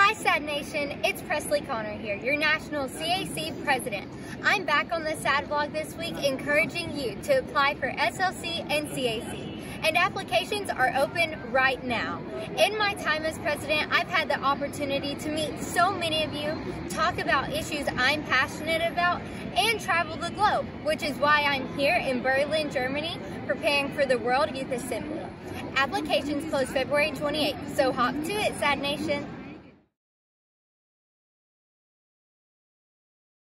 Hi SADD Nation, it's Presley Connor here, your National CAC President. I'm back on the SADD vlog this week encouraging you to apply for SLC and CAC. And applications are open right now. In my time as president, I've had the opportunity to meet so many of you, talk about issues I'm passionate about, and travel the globe, which is why I'm here in Berlin, Germany, preparing for the World Youth Assembly. Applications close February 28th, so hop to it, SADD Nation.